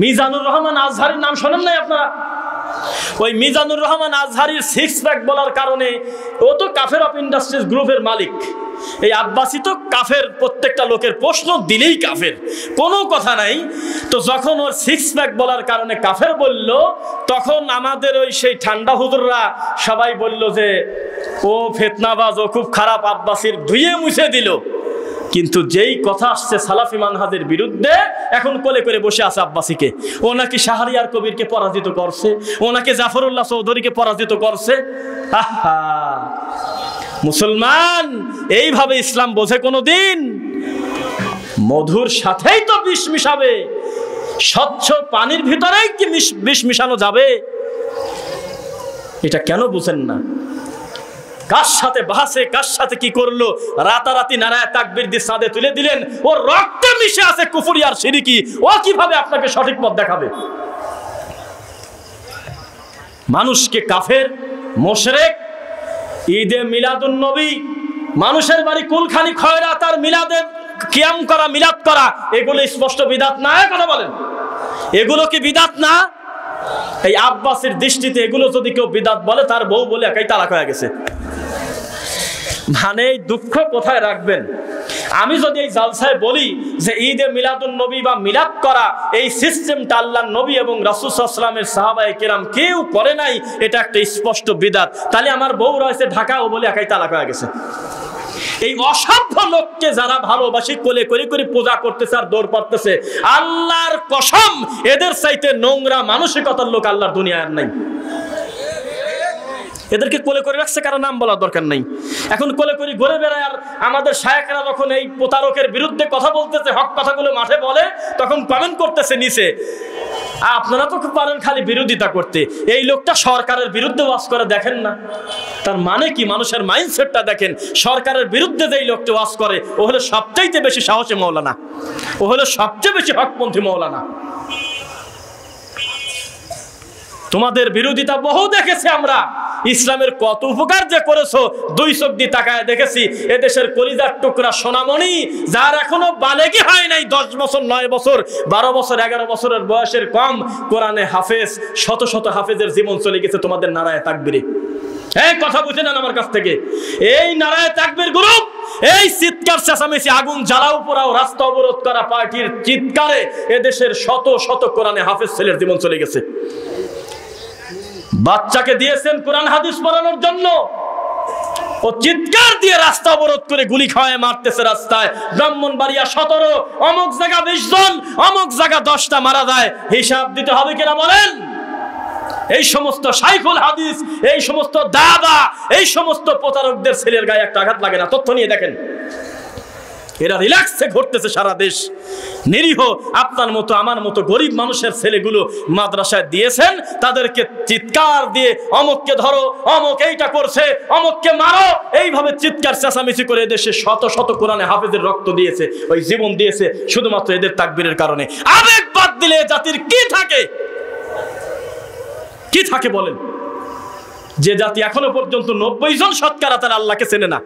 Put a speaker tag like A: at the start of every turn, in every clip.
A: মিজানুর রহমান আজহারির নাম শোনেন নাই আপনারা? ওই মিজানুর রহমান আজহারির সিক্স প্যাক বলার কারণে ও তো কাফের অফ ইন্ডাস্ট্রিজ গ্রুপের মালিক। এই আব্বাসি তো কাফের প্রত্যেকটা লোকের প্রশ্ন দিলেই কাফের। কোনো কথা নাই। তো যখন ওর সিক্স প্যাক বলার কারণে কাফের বলল, তখন আমাদের ওই সেই ঠান্ডা হুজুররা সবাই বলল যে, ও ফেতনাবাজ, ও খুব খারাপ আব্বাসির ধুয়ে মুছে দিল। কিন্তু যেই কথা আসছে সালাফি মানহাদের বিরুদ্ধে, এখন কোলে করে বসে আছে আব্বাসীকে। ও নাকি শাহরিয়ার কবিরকে পরাজিত করছে, ও নাকি জাফরুল্লাহ চৌধুরীকে পরাজিত করছে? আহা! মুসলমান, এইভাবে ইসলাম বোঝে কোনো দিন মধুর সাথেই তো বিষ মিশাবে। স্বচ্ছ পানির ভিতরেই কি বিষ মিশানো যাবে? এটা কেন বুঝেন না? কার সাথে বাসে, কার সাথে কি করল? রাতারাতি নারায় তাকবির দিয়ে সাদে তুলে দিলেন। ওর রক্তে মিশে আছে কুফুরি আর সিরিকি। ও কীভাবে আপনাকে সঠিক পথ দেখাবে? মানুষকে কাফের? মোশরেক? ঈদে মিলাদুন নবী? মানুষের বাড়ি কুলখানি খয়রাত তার মিলাদে কিয়াম করা, মিলাদ করা, এগুলো স্পষ্ট বিদাত না? কথা বলেন। এগুলো কি বিদাত না? এই আব্বাসের দৃষ্টিতে এগুলো যদি কেউ বিদাত বলে, তার বউ বলে একাই তালাক হয়ে গেছে। মানে এই দুঃখ কোথায় রাখবেন? আমি যদি এই জালসায় বলি যে ঈদে মিলাদুন নবী বা মিলাদ করা, এই সিস্টেমটা আল্লাহ নবী এবং রাসুসাল্লামের সাহাবাই কেরাম কেউ করে নাই, এটা একটা স্পষ্ট বিদাত। তাহলে আমার বউ রয়েছে ঢাকা ও বলে একাই তালাক হয়ে গেছে। এই অসভ্য লোককে যারা ভালোবাসি, কোলে করে করে পূজা করতেছে আর দৌড় পারতেছে আল্লাহর কসম, এদের চাইতে নোংরা মানসিকতার লোক আল্লাহর দুনিয়ার নাই। এদেরকে কোলে করে রাখছে, কারও নাম বলার দরকার নেই। এখন কোলে করে ঘুরে বেড়ায় আর আমাদের শায়করা যখন এই প্রতারকের বিরুদ্ধে কথা বলতেছে, হক কথাগুলো মাঠে বলে, তখন কমেন্ট করতেছে নিচে, আপনারা তো পারেন খালি বিরোধিতা করতে। এই লোকটা সরকারের বিরুদ্ধে ওয়াজ করে, দেখেন না। তার মানে কি? মানুষের মাইন্ডসেটটা দেখেন, সরকারের বিরুদ্ধে যেই লোকটা ওয়াজ করে, ও হলো সবচাইতে বেশি সাহসী মৌলানা। ও হলো সবচেয়ে বেশি হকপন্থী মৌলানা। তোমাদের বিরোধিতা বহু দেখেছি আমরা। ইসলামের কত উপকার যে করেছ? দুই চোখ দিয়ে তাকায় দেখেছি, এদেশের কলিজার টুকরা সোনামণি, যার এখনও বালেগি হয় নাই, দশ বছর, নয় বছর, বারো বছর, এগারো বছরের বয়সের কম। কোরআনে হাফেজ, শত শত হাফেজের জীবন চলে গেছে তোমাদের নারায় তাকবিরে। এই কথা বুঝে নেন আমার কাছ থেকে। এই নারায় তাকবির গ্রুপ এই চিৎকার চেঁচামেচি, আগুন জ্বালাও, পোড়াও, রাস্তা অবরোধ করা পার্টির চিৎকারে এদেশের শত শত কোরআনে হাফেজ ছেলের জীবন চলে গেছে। বাচ্চাকে দিয়েছেন কোরআন হাদিস পড়ানোর জন্য। ও চিৎকার দিয়ে রাস্তা অবরোধ করে গুলি খাওয়ায়, মারতেছে রাস্তায়। ব্রাহ্মণ বাড়িয়া সতেরো, অমুক জায়গা বিশ জন, অমুক জায়গা দশটা মারা যায়। হিসাব দিতে হবে কিনা বলেন? এই সমস্ত সাইফুল হাদিস, এই সমস্ত দাদা এই সমস্ত প্রতারকদের ছেলের গায়ে একটা আঘাত লাগে না। তথ্য নিয়ে দেখেন। এরা রিল্যাক্সে ঘুরতেছে সারা দেশ। নিরীহ, আপনার মতো, আমার মতো গরিব মানুষের ছেলেগুলো মাদ্রাসায় দিয়েছেন, তাদেরকে চিৎকার দিয়ে, অমককে ধরো, অমক এইটা করছে, অমককে মারো, এইভাবে চিৎকার চেঁচামেচি করে দেশে শত শত কোরআনে হাফেজের রক্ত দিয়েছে, ওই জীবন দিয়েছে, শুধুমাত্র এদের তাকবীরের কারণে। আবেগ বাদ দিলে জাতির কি থাকে? কি থাকে বলেন? যে জাতি এখনও পর্যন্ত নব্বই জন সৎকারা তার আল্লাহকে চেনে না।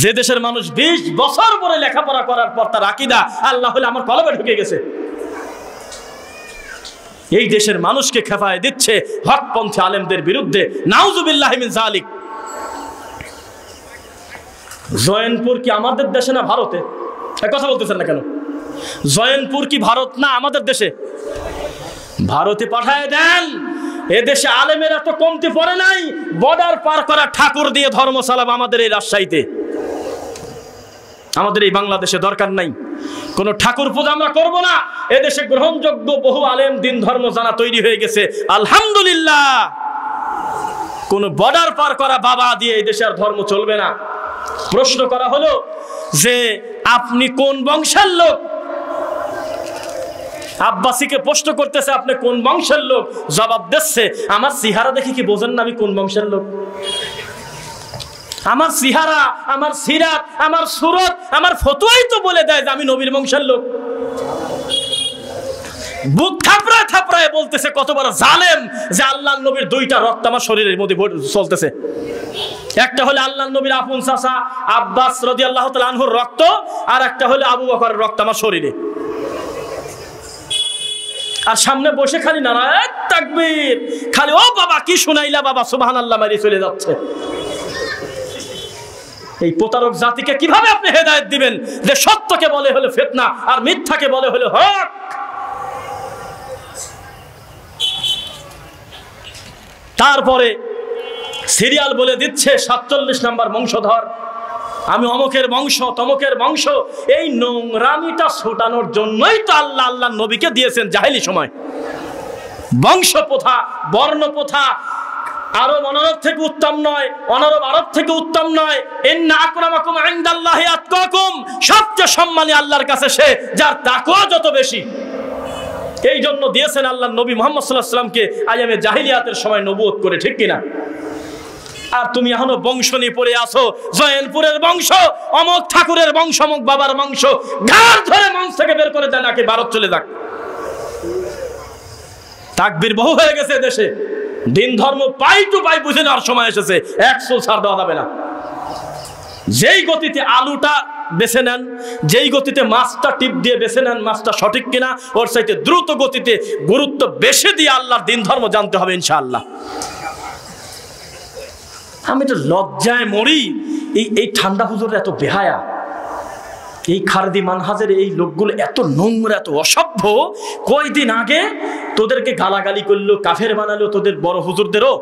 A: যে দেশের মানুষ বিশ বছর পরে লেখাপড়া করার পর তার আকিদা, আল্লাহ হলে আমার কলবে ঢুকে গেছে। এই দেশের মানুষকে খেপায় দিচ্ছে হকপন্থী আলেমদের বিরুদ্ধে। নাউজুবিল্লাহ মিন জালিক জয়নপুর কি আমাদের দেশে না ভারতে? এ কথা বলতেছেন না কেন? জয়নপুর কি ভারত না আমাদের দেশে? ভারতে পাঠায় দেন। এদেশে আলেমের এত কমতি পড়ে নাই। বর্ডার পার করা ঠাকুর দিয়ে ধর্ম চালাব আমাদের এই রাজশাহীতে। আমাদের এই বাংলাদেশে দরকার নাই। কোনো ঠাকুর পূজা আমরা করব না। এদেশে গ্রহণযোগ্য বহু আলেম দিন ধর্ম জানা তৈরি হয়ে গেছে। আলহামদুলিল্লাহ। কোন বর্ডার পার করা বাবা দিয়ে এই দেশে আর ধর্ম চলবে না। প্রশ্ন করা হলো যে আপনি কোন বংশের লোক? আব্বাসীকে প্রশ্ন করতেছে, আপনি কোন বংশের লোক? জবাব দিচ্ছে, আমার সিহারা দেখে কি বোঝেন না আমি কোন বংশের লোক? আমার সিহারা, আমার সিরাত আমার সুরত, আমার ফতুয়াই তো বলে দেয় যে আমি নবীর বংশের লোক। বুক থাপড়ায় থাপড়ায় বলতেছে কত বড় জালেম যে আল্লাহ নবীর দুইটা রক্ত আমার শরীরের মধ্যে চলতেছে। একটা হলো আল্লাহ নবীর আপন চাচা আব্বাস রদি আল্লাহ আনহুর রক্ত, আর একটা হলো আবু বকরের রক্ত আমার শরীরে। আর সামনে বসে খালি নারায়ণ তাকবীর। খালি, ও বাবা, কি শুনাইলা বাবা? সুবহান আল্লাহ মারি চলে যাচ্ছে। এই প্রতারক জাতিকে কীভাবে আপনি হেদায়ত দিবেন? যে সত্যকে বলে হলো ফেতনা আর মিথ্যাকে বলে হলো হক। তারপরে সিরিয়াল বলে দিচ্ছে, সাতচল্লিশ নাম্বার বংশধর, আমি অমকের বংশ, তমকের বংশ, এই নোংরামিটা ছোটানোর জন্যই তো আল্লাহ আল্লাহ নবীকে দিয়েছেন জাহেলি সময়। বংশ প্রথা বর্ণ প্রথা আরব অনারব থেকে উত্তম নয়, অনারব আরব থেকে উত্তম নয়। এন্না আকরামাকুম ইনদাল্লাহি আতকাকুম। সবচেয়ে সম্মানী আল্লাহর কাছে সে, যার তাকওয়া যত বেশি। এই জন্য দিয়েছেন আল্লাহ নবী মোহাম্মদ সাল্লাহ সাল্লামকে আমি জাহিলিয়াতের সময় নবুয়ত করে, ঠিক কিনা? আর তুমি এখনও বংশ নিয়ে পড়ে আসো জয়নপুরের বংশ, অমক ঠাকুরের বংশ, অমক বাবার বংশ। ঘাড় ধরে মঞ্চ থেকে বের করে দেন, নাকি ভারত চলে যাক। তাকবির বহু হয়ে গেছে দেশে। দিন ধর্ম পাই টু পাই বুঝে নেওয়ার সময় এসেছে। একশো ছাড় দেওয়া যাবে না। যেই গতিতে আলুটা বেছে নেন, যেই গতিতে মাছটা টিপ দিয়ে বেছে নেন মাছটা সঠিক কিনা, ওর সাইতে দ্রুত গতিতে গুরুত্ব বেশি দিয়ে আল্লাহর দিন ধর্ম জানতে হবে ইনশাআল্লাহ। আমি তো লজ্জায় মরি। এই এই ঠান্ডা হুজুর এত বেহায়া। এই খারদি মানহাজের এই লোকগুলো এত নোংরা, এত অসভ্য, কয়দিন আগে তোদেরকে গালাগালি করল, কাফের বানালো তোদের বড় হুজুরদেরও।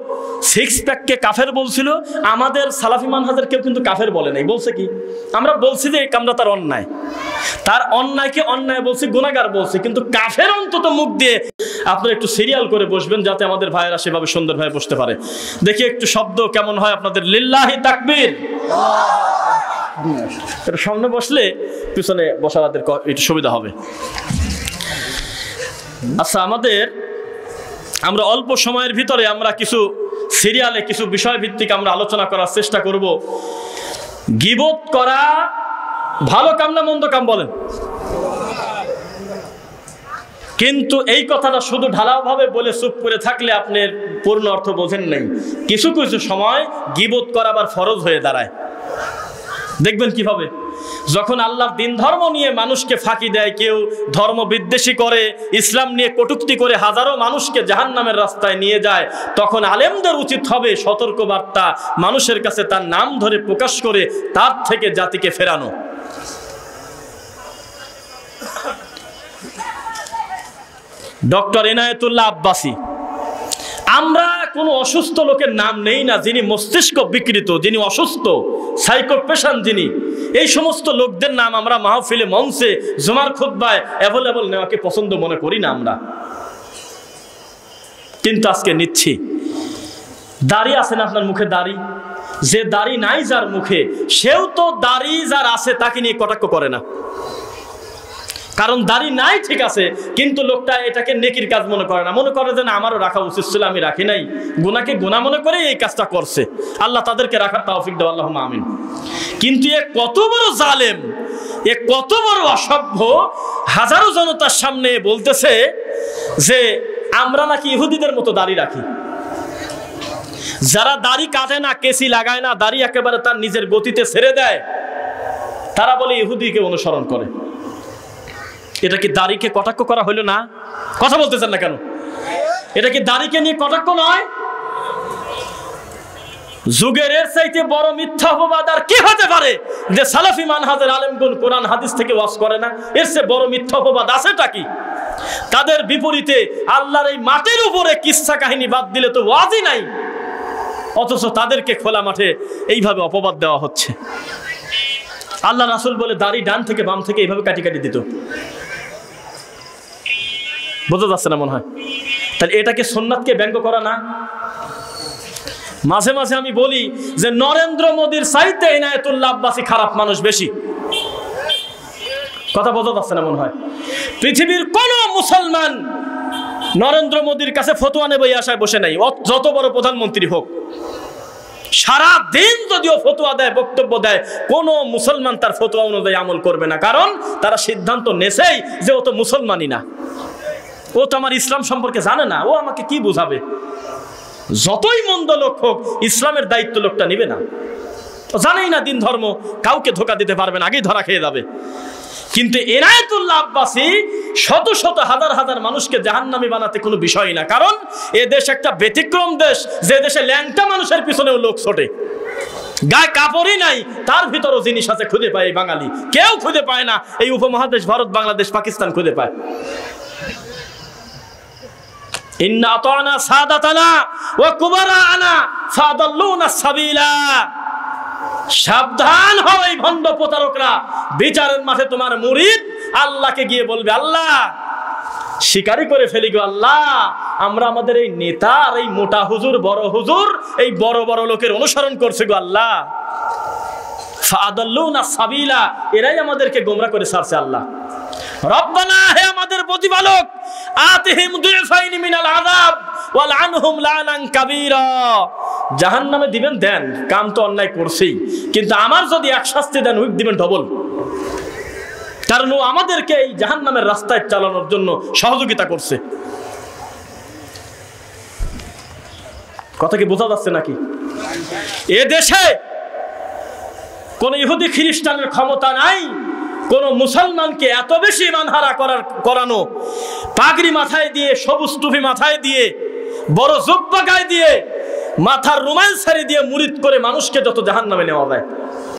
A: সিক্স প্যাককে কাফের বলছিল, আমাদের সালাফি মানহাজের কেউ কিন্তু কাফের বলে নাই, বলছে কি? আমরা বলছি যে কামটা তার অন্যায়। তার অন্যায়কে অন্যায় বলছি গুণাগার বলছি, কিন্তু কাফের অন্তত মুখ দিয়ে আপনারা একটু সিরিয়াল করে বসবেন, যাতে আমাদের ভাইয়েরা সেভাবে সুন্দরভাবে বসতে পারে। দেখি একটু শব্দ কেমন হয় আপনাদের। লিল্লাহি তাকবীর। এটা সামনে বসলে পিছনে বসারাদের একটু সুবিধা হবে। আচ্ছা আমাদের, আমরা অল্প সময়ের ভিতরে আমরা কিছু সিরিয়ালে কিছু বিষয় ভিত্তিক আমরা আলোচনা করার চেষ্টা করব। গিবত করা ভালো কাম না মন্দ কাম বলেন? কিন্তু এই কথাটা শুধু ঢালাওভাবে বলে চুপ করে থাকলে আপনার পূর্ণ অর্থ বোঝেন নাই। কিছু কিছু সময় গিবত করা আবার ফরজ হয়ে দাঁড়ায়। দেখবেন কীভাবে? যখন আল্লাহর দিন ধর্ম নিয়ে মানুষকে ফাঁকি দেয়, কেউ ধর্ম বিদ্বেষী করে, ইসলাম নিয়ে কটুক্তি করে হাজারো মানুষকে জাহান নামের রাস্তায় নিয়ে যায়, তখন আলেমদের উচিত হবে সতর্ক বার্তা মানুষের কাছে তার নাম ধরে প্রকাশ করে তার থেকে জাতিকে ফেরানো। ডক্টর এনায়েতুল্লাহ আব্বাসী, আমরা কোনো অসুস্থ লোকের নাম নেই না, যিনি মস্তিষ্ক বিকৃত, যিনি অসুস্থ সাইকোপেশন যিনি। এই সমস্ত লোকদের নাম আমরা মাহফিলে, মঞ্চে, জমার খুদ্বায় অ্যাভেলেবল নেওয়াকে পছন্দ মনে করি না আমরা। কিন্তু আজকে নিচ্ছি। দাড়ি আছে না আপনার মুখে দাড়ি? যে দাড়ি নাই যার মুখে, সেও তো দাড়ি যার আছে, তাকে নিয়ে কটাক্ষ করে না। কারণ দাড়ি নাই ঠিক আছে, কিন্তু লোকটা এটাকে নেকির কাজ মনে করে না। মনে করে যে না, আমারও রাখা উচিত ছিল, আমি রাখি নাই। গুনাকে গুণা মনে করে এই কাজটা করছে। আল্লাহ তাদেরকে রাখার তাওফিক দেওয়া আল্লাহ আমিন। কিন্তু এ কত বড় জালেম, এ কত বড় অসভ্য, হাজারো জনতার সামনে বলতেছে যে, আমরা নাকি ইহুদিদের মতো দাড়ি রাখি। যারা দাড়ি কাটে না, কেসি লাগায় না, দাড়ি একেবারে তার নিজের গতিতে ছেড়ে দেয়, তারা বলে ইহুদিকে অনুসরণ করে। এটা কি দাড়িকে কটাক্ষ করা হইল না? কথা বলতেছেন না কেন? এটা কি দাড়িকে নিয়ে কটাক্ষ নয়? যুগের এর চাইতে বড় মিথ্যা অপবাদ আর কি হতে পারে যে সালাফি মানহাজের আলেমগুন কোরআন হাদিস থেকে ওয়াজ করে না? এর চেয়ে বড় মিথ্যা অপবাদ আছেটা কি? তাদের বিপরীতে আল্লাহর এই মাটির উপরে কিচ্ছা কাহিনী বাদ দিলে তো ওয়াজই নাই। অথচ তাদেরকে খোলা মাঠে এইভাবে অপবাদ দেওয়া হচ্ছে। আল্লাহ রাসুল বলে দাড়ি ডান থেকে বাম থেকে এইভাবে কাটি কাটি দিত। বোঝা যাচ্ছে না মনে হয়। তাহলে এটাকে সোননাথকে ব্যঙ্গ করা না? মাঝে মাঝে আমি বলি যে, নরেন্দ্র মোদীর সাইতে এনায়তুল্লাহ আব্বাসী খারাপ মানুষ বেশি। কথা বোঝা যাচ্ছে না মনে হয়। পৃথিবীর কোন মুসলমান নরেন্দ্র মোদীর কাছে ফতোয়া নেবে আশায় বসে নাই। যত বড় প্রধানমন্ত্রী হোক। সারা দিন যদিও ফতোয়া দেয়, বক্তব্য দেয়, কোনো মুসলমান তার ফতোয়া অনুযায়ী আমল করবে না। কারণ তারা সিদ্ধান্ত নেছেই যে ও তো মুসলমানই না। ও তো আমার ইসলাম সম্পর্কে জানে না, ও আমাকে কি বুঝাবে? যতই মন্দ লোক হোক, ইসলামের দায়িত্ব লোকটা নেবে না। জানেই না দিন ধর্ম কাউকে ধোকা দিতে পারবে না, আগেই ধরা খেয়ে যাবে। কিন্তু এনায়েতুল্লাহ আব্বাসী শত শত হাজার হাজার মানুষকে জাহান্নামী বানাতে কোনো বিষয় না। কারণ, এ দেশ একটা ব্যতিক্রম দেশ, যে দেশে ল্যাংটা মানুষের পিছনেও লোক ছোটে। গায়ে কাপড়ই নাই, তার ভিতরও জিনিস আছে খুঁজে পায় এই বাঙালি। কেউ খুঁজে পায় না, এই উপমহাদেশ, ভারত, বাংলাদেশ, পাকিস্তান খুঁজে পায়। ইন্না আতানা সাদাতানা ওয়া কুবারানা ফাদাল্লুনা সাবিলা। সাবধান হও এই ভণ্ড প্রতারকরা। বিচারের মাঠে তোমার মুরিদ আল্লাহকে গিয়ে বলবে, আল্লাহ, শিকারি করে ফেলি গো আল্লাহ। আমরা আমাদের এই নেতা আর এই মোটা হুজুর, বড় হুজুর, এই বড় বড় লোকের অনুসরণ করছে গো আল্লাহ। সাবিলা, এরাই আমাদেরকে গোমরা করে ছাড়ছে আল্লাহ। হে আমাদের মিনাল জাহান্নামে দিবেন, দেন। কাম তো অন্যায় কিন্তু আমার যদি এক শাস্তি দেন উইক দিবেন ডবল। কারণ ও আমাদেরকে এই জাহান্নামের রাস্তায় চালানোর জন্য সহযোগিতা করছে। কথা কি বোঝা যাচ্ছে নাকি? এ দেশে কোন ইহুদি খ্রিস্টানের ক্ষমতা নাই, কোন মুসলমানকে এত বেশি মানহারা করার, করানো, পাগড়ি মাথায় দিয়ে, সবুজ টুপি মাথায় দিয়ে, বড় জুব্বা গায়ে দিয়ে, মাথার রুমাইল সারি দিয়ে মুরিদ করে মানুষকে যত জাহান নামে নেওয়া যায়।